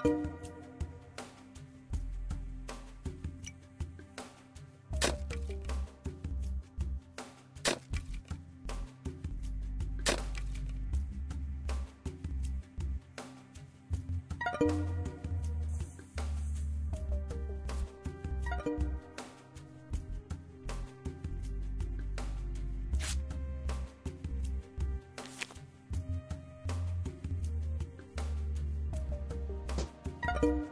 you Bye.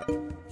Bye.